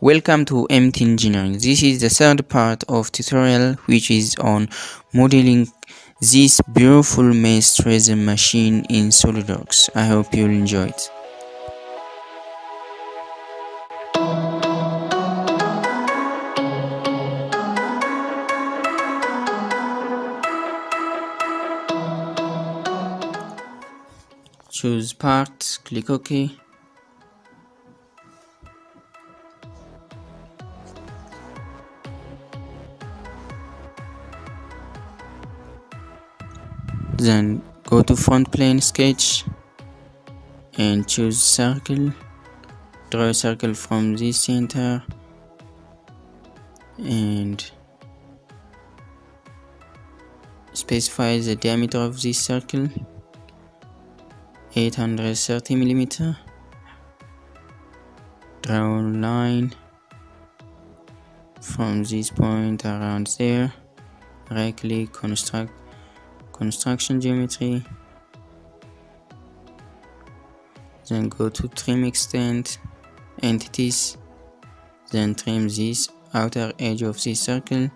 Welcome to MT Engineering. This is the third part of tutorial which is on modeling this beautiful maize thresher machine in SolidWorks. I hope you'll enjoy it. Choose part, click OK. Then go to front plane sketch and choose circle draw a circle from this center and specify the diameter of this circle 830 millimeter draw a line from this point around there right click construct construction geometry then go to trim extend entities then trim this outer edge of this circle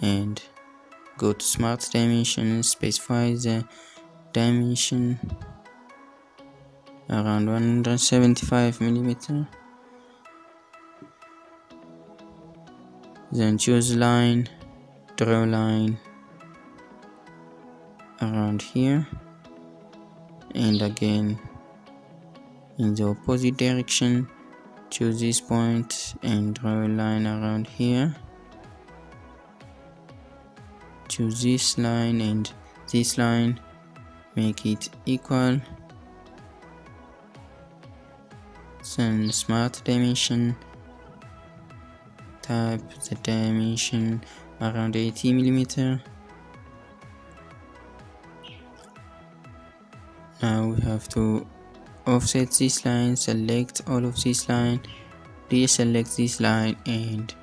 and go to smart dimension specify the dimension around 175 millimeter then choose line draw line around here. And again in the opposite direction choose this point and draw a line around here. Choose this line and this line make it equal. Then smart dimension. Type the dimension around 80 millimeter have to offset this line select all of this line deselect this line and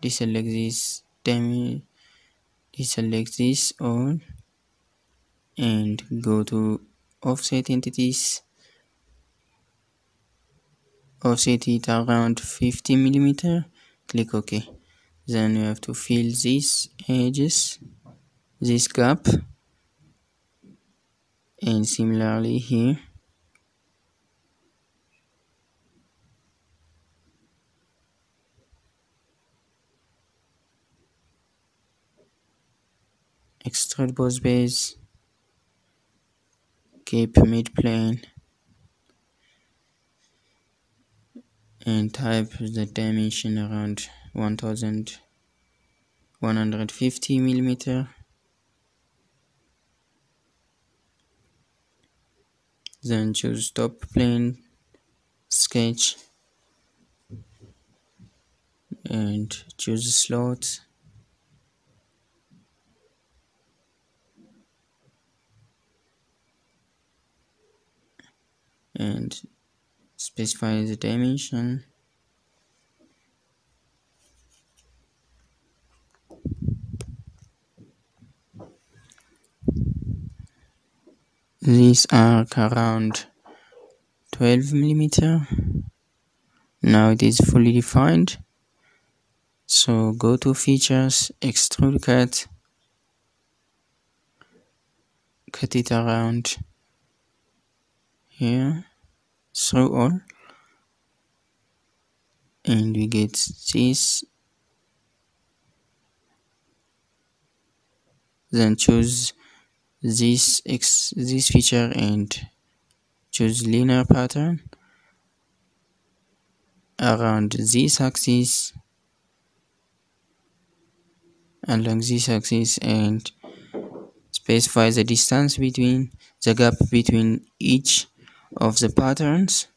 deselect this demi deselect this all and go to offset entities. Offset it around 50 millimeter. Click ok. Then you have to fill these edges this gap and similarly here. Extrude boss base. Keep mid plane. And type the dimension around 1150 millimeter then choose top plane sketch. And choose slot. And specify the dimension these are around 12 millimeter. Now it is fully defined so go to features extrude cut. Cut it around here. Through all. And we get this. Then choose this x this feature and choose linear pattern. Around this axis along this axis and specify the distance between the gap between each of the patterns.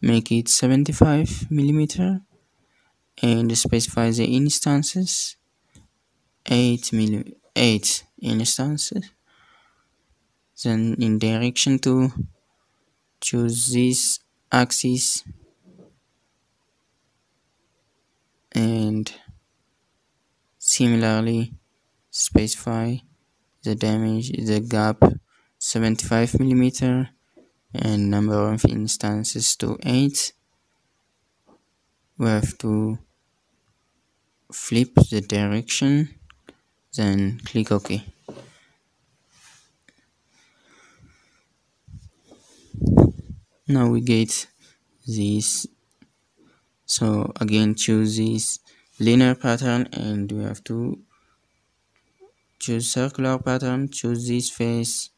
Make it 75 millimeter and specify the instances 8 millimeter 8 instances then in direction to choose this axis and similarly specify the damage the gap 75 millimeter and number of instances to 8 we have to flip the direction then click OK now we get this. So again choose this linear pattern and we have to choose circular pattern choose this face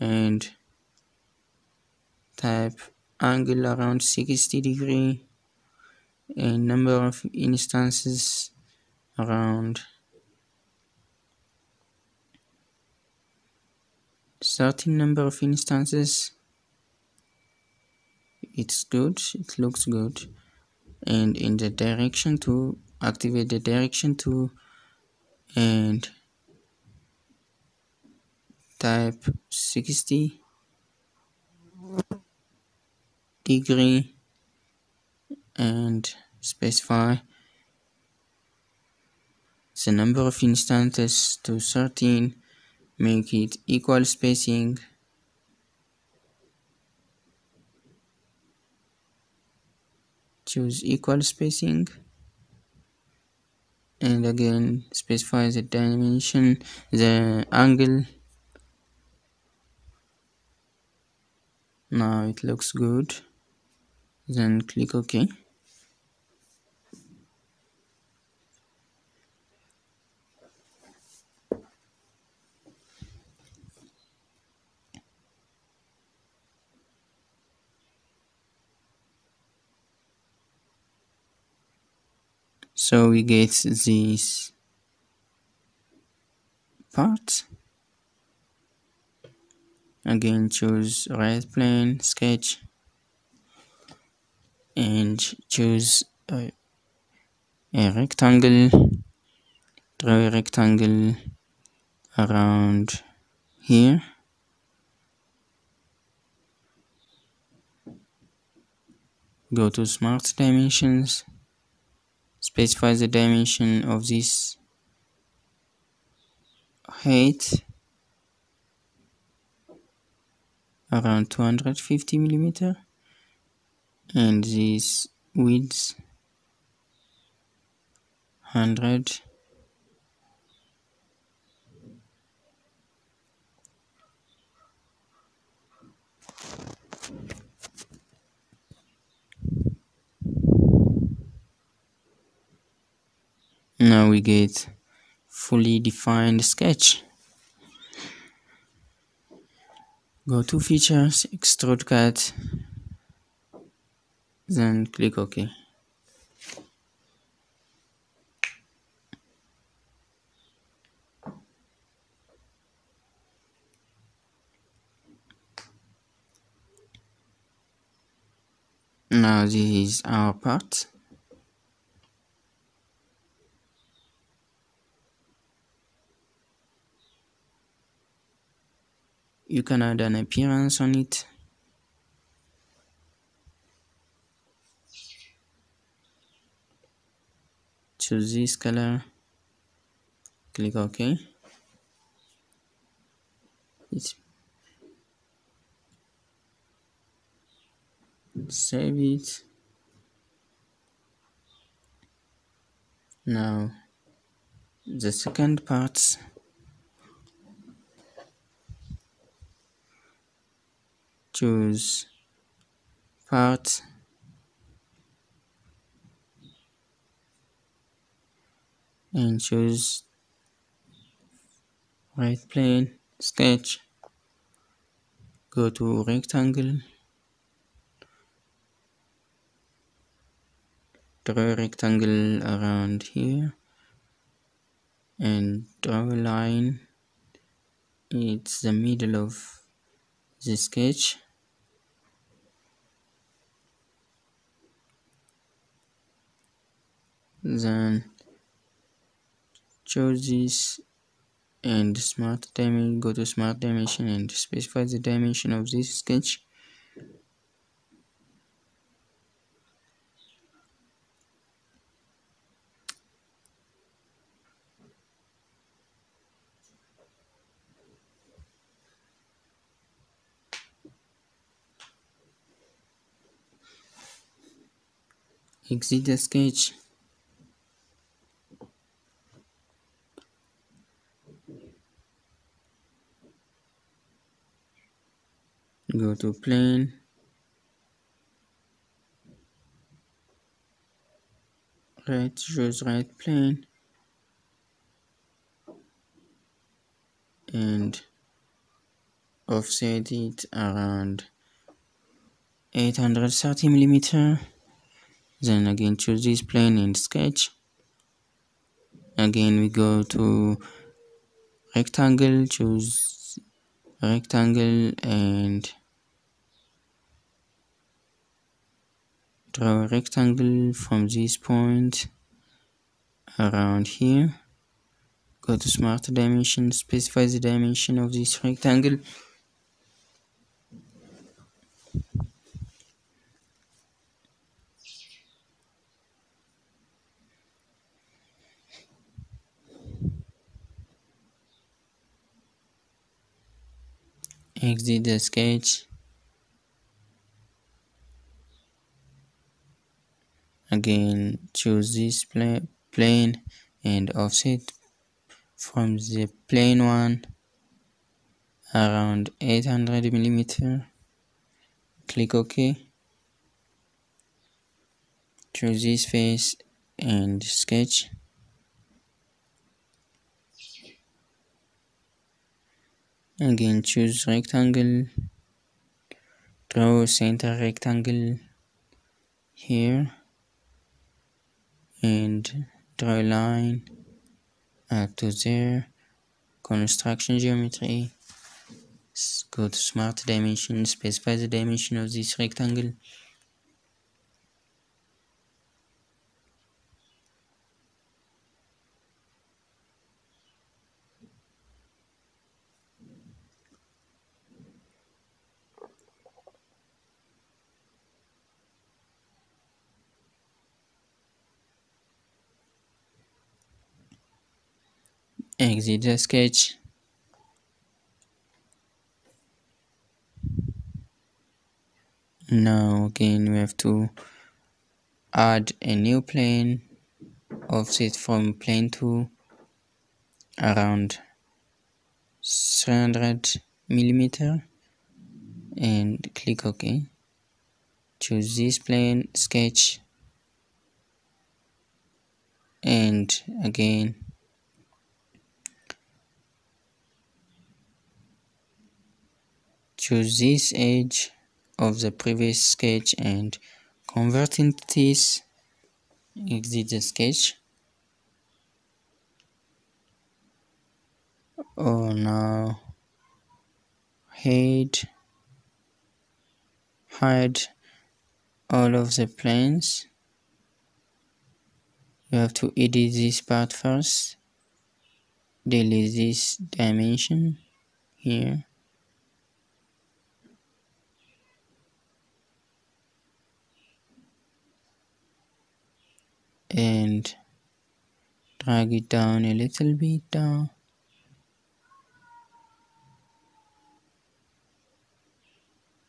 and type angle around 60 degree and number of instances around 13 number of instances it's good. It looks good. And in the direction to activate the direction tool and type 60 degree and specify the number of instances to 13 make it equal spacing choose equal spacing. And again specify the dimension the angle. Now it looks good. Then click ok so we get this part again choose right plane sketch and choose a, a rectangle. Draw a rectangle around here. Go to smart dimensions specify the dimension of this height around 250 millimeter and this width 100 now we get fully defined sketch. Go to features extrude cut then click ok. Now this is our part you can add an appearance on it. Choose this color. Click ok. It's save it. Now the second part choose part. And choose right plane sketch go to rectangle draw a rectangle around here and draw a line. It's the middle of the sketch then choose this and smart dimension go to smart dimension and specify the dimension of this sketch. Exit the sketch. Go to plane. Right choose right plane. And offset it around 830 millimeter. Then again choose this plane and sketch. Again we go to rectangle choose rectangle and draw a rectangle from this point around here. Go to smart dimension specify the dimension of this rectangle. Exit the sketch again choose this plane and offset from the plane one around 800 millimeter. Click ok. Choose this face and sketch. Again choose rectangle. Draw center rectangle here and draw a line to there construction geometry go to smart dimension specify the dimension of this rectangle exit the sketch. Now again we have to add a new plane offset from plane 2 around 300 millimeter. And click ok. Choose this plane sketch. And again choose this edge of the previous sketch and convert into this exit the sketch. Oh now hide hide all of the planes you have to edit this part first. Delete this dimension here and drag it down a little bit down.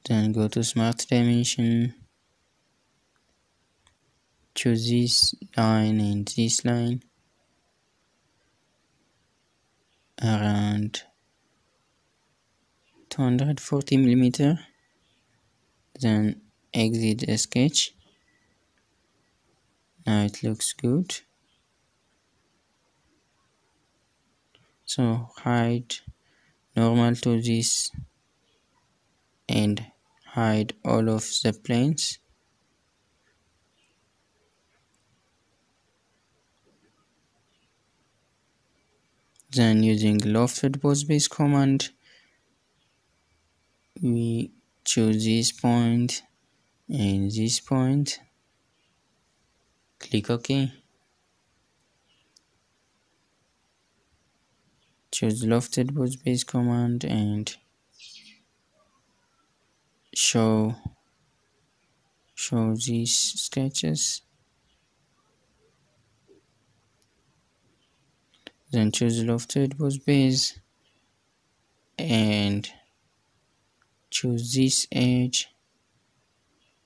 Then go to smart dimension. Choose this line and this line around 240 millimeter. Then exit the sketch now it looks good. So hide normal to this and hide all of the planes. Then using lofted boss base command we choose this point and this point click OK. Choose lofted boss base command and show show these sketches. Then choose lofted boss base and choose this edge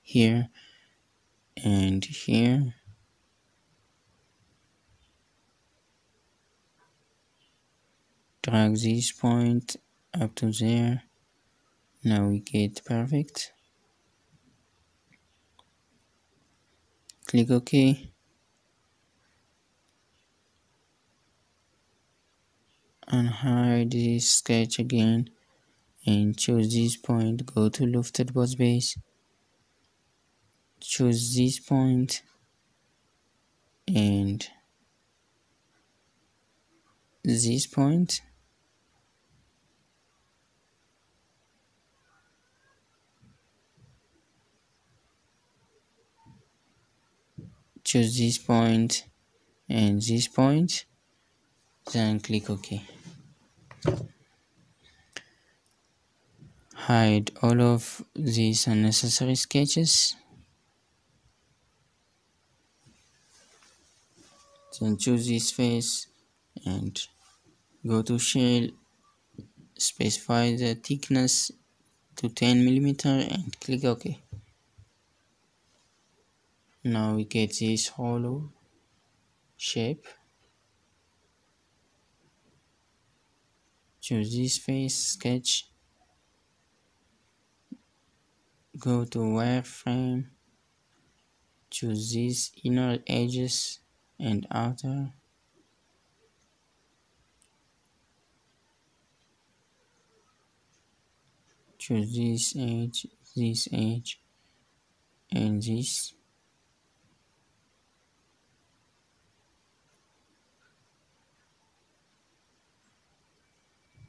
here and here drag this point up to there now we get perfect. Click ok. And hide this sketch again and choose this point. Go to lofted boss base. Choose this point and this point choose this point and this point then click ok. Hide all of these unnecessary sketches. Then choose this face and go to shell specify the thickness to 10 millimeter and click ok now we get this hollow shape. Choose this face sketch. Go to wireframe. Choose these inner edges and outer. Choose this edge this edge and this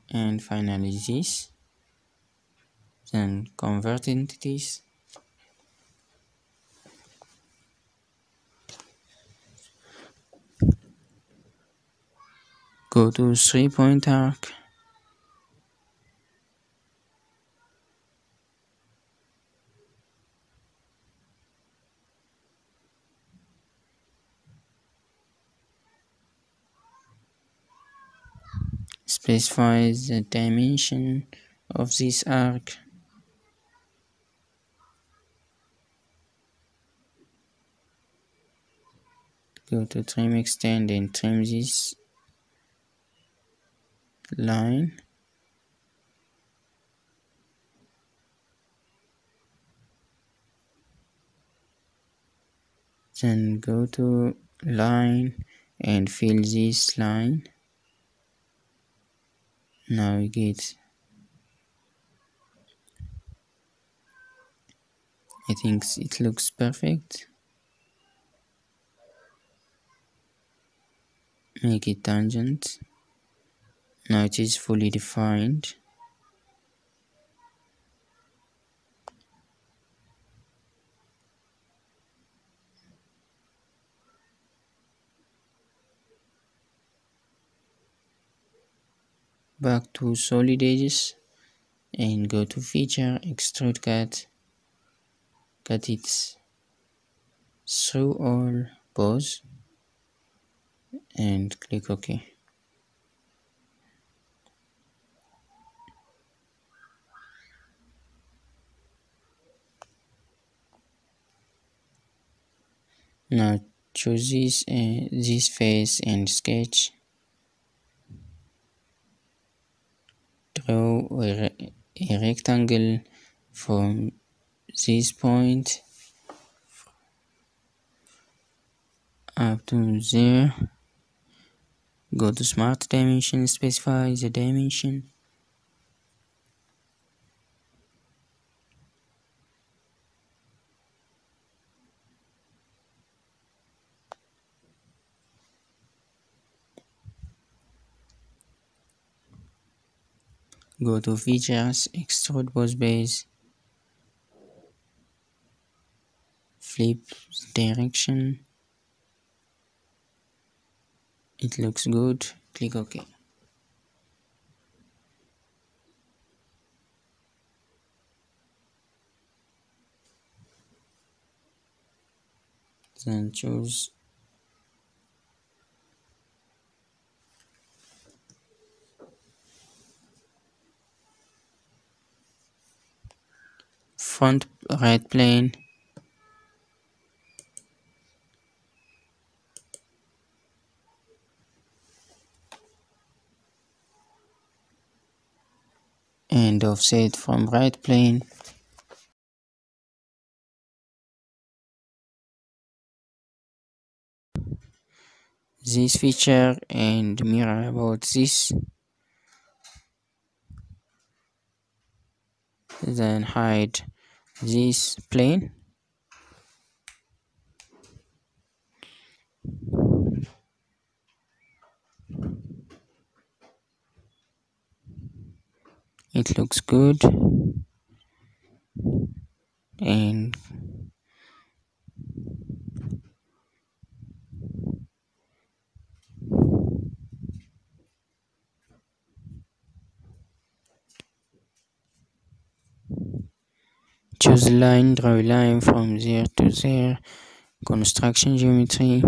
and finally this then convert entities go to three point arc specifies the dimension of this arc. Go to trim extend and trim this line. Then go to line and fill this line navigate I think it looks perfect. Make it tangent. Now it is fully defined back to solid edges and go to feature extrude cut cut it through all bows and click ok. Now choose this uh, this face and sketch draw a, a rectangle from this point up to there. Go to smart dimension specify the dimension go to features extrude boss base flip direction. It looks good. Click ok. Then choose front right plane. And offset from right plane. This feature and mirror about this. Then hide this plane. It looks good. And choose line draw a line from there to there construction geometry.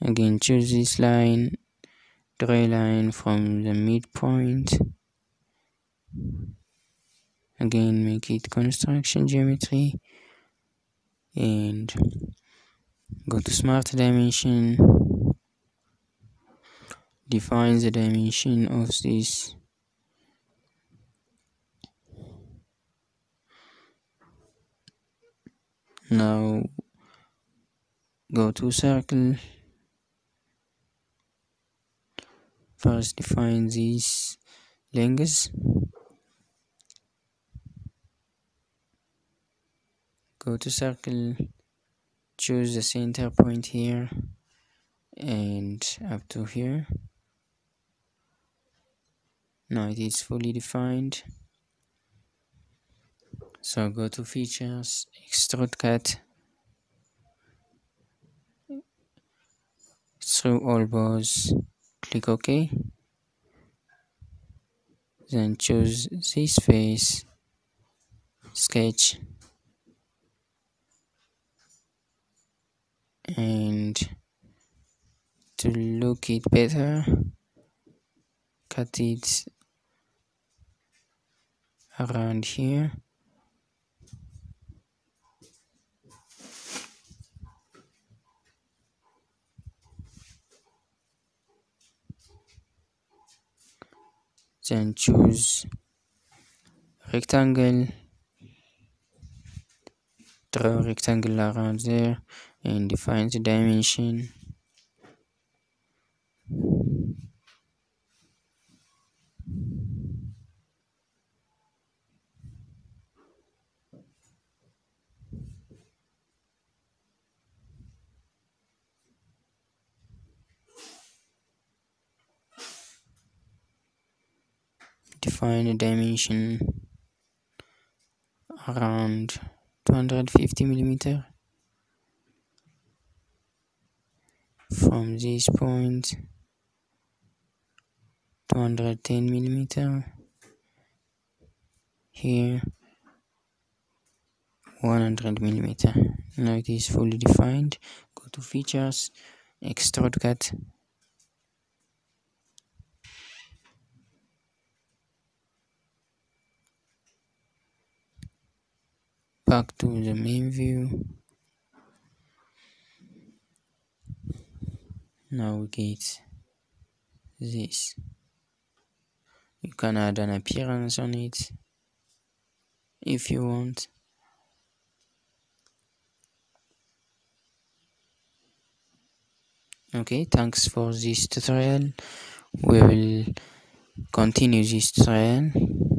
Again choose this line. Draw a line from the midpoint. Again make it construction geometry. And go to smart dimension. Define the dimension of this now go to circle. First define these lengths. Go to circle. Choose the center point here and up to here. Now it is fully defined so go to features extrude cut. Through all bows click ok. Then choose this face sketch and to look it better cut it around here then choose rectangle. Draw rectangle around there and define the dimension define a dimension around 250 millimeter from this point 210 millimeter here 100 millimeter. Now it is fully defined. Go to features extrude cut back to the main view. Now we get this. You can add an appearance on it if you want. Okay thanks for this tutorial. We will continue this tutorial